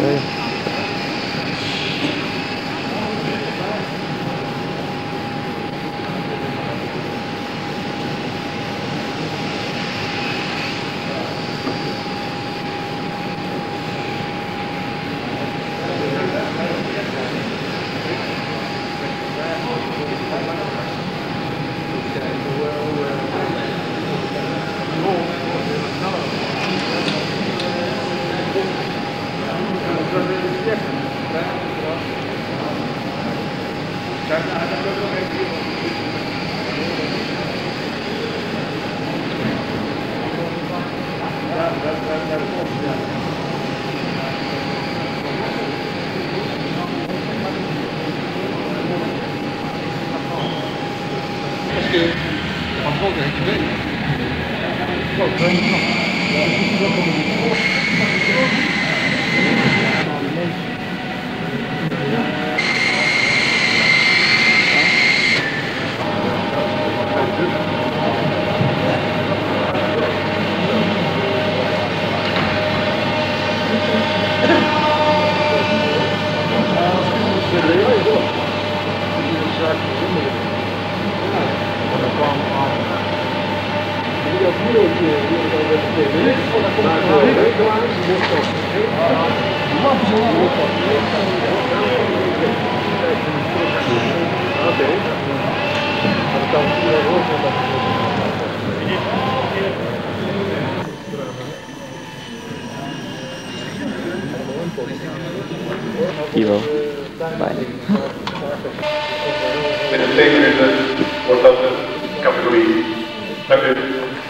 Yeah. Jawel, bijna. Binnen 2 dat de categorie. Dank.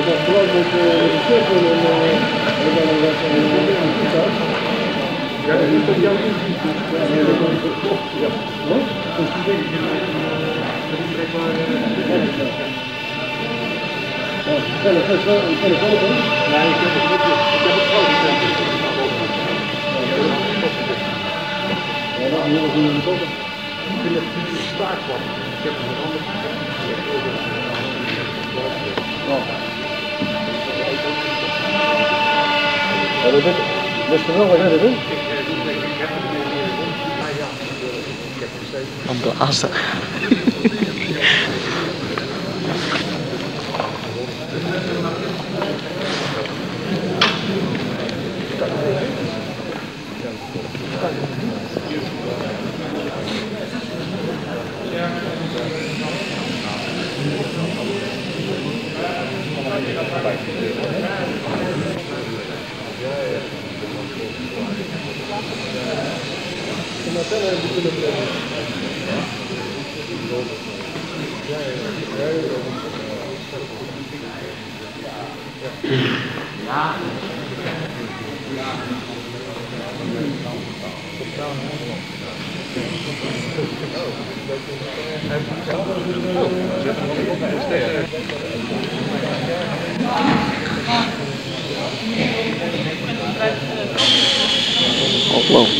En dat gelijk met eh, de cirkel en dan een wat aan de tas. Ja, dat is toch jouw inzicht? Ja, dat is toch. Ja. Wat? Dat is die ding. Dat is blijkbaar... Ja, dat is wel een telefoon. Nee, ik heb het niet. Ik heb het groot. Ik heb het Ja, dat is heel goed. Ik vind het niet staak van. Ik heb het een ander. Ik heb het over. Oh. Ja, dat is het hè. Om de Donatella hebben kunnen brengen. Ja, ja, ja. Ja. Oploop.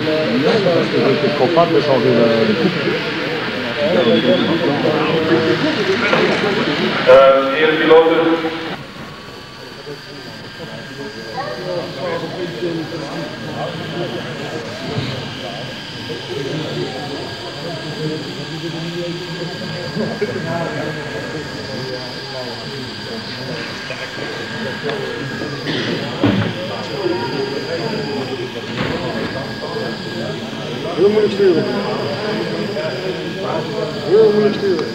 Non, parce que j'étais capable de changer la. Thank you. Heel moeilijk sturen. Heel moeilijk sturen.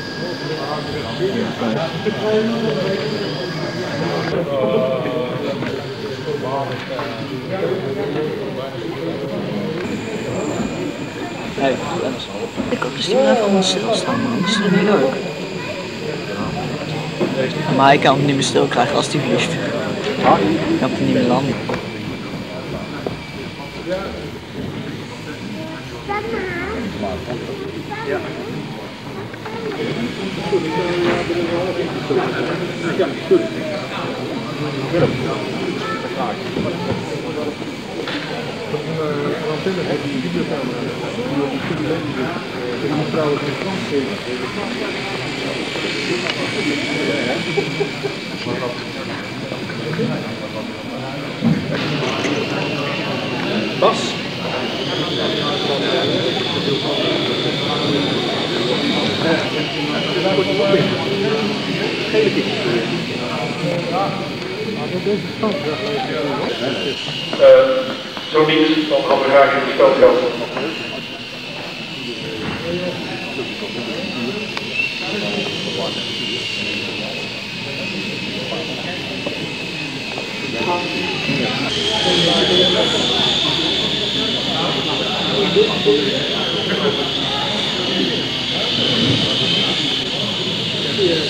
Ik hoop dus die blijft allemaal stilstaan, man. Dat is toch niet leuk? Maar ik kan hem niet meer stil krijgen als die vliegt. Ik kan hem niet meer landen. Een antenne heeft die videocamera. Die op de. En die vrouwen geen kans geven. Bas. kort op liggen. Gele kip. Ja, maar dat is. Zo niet, dan hadden we graag in de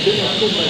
電話問題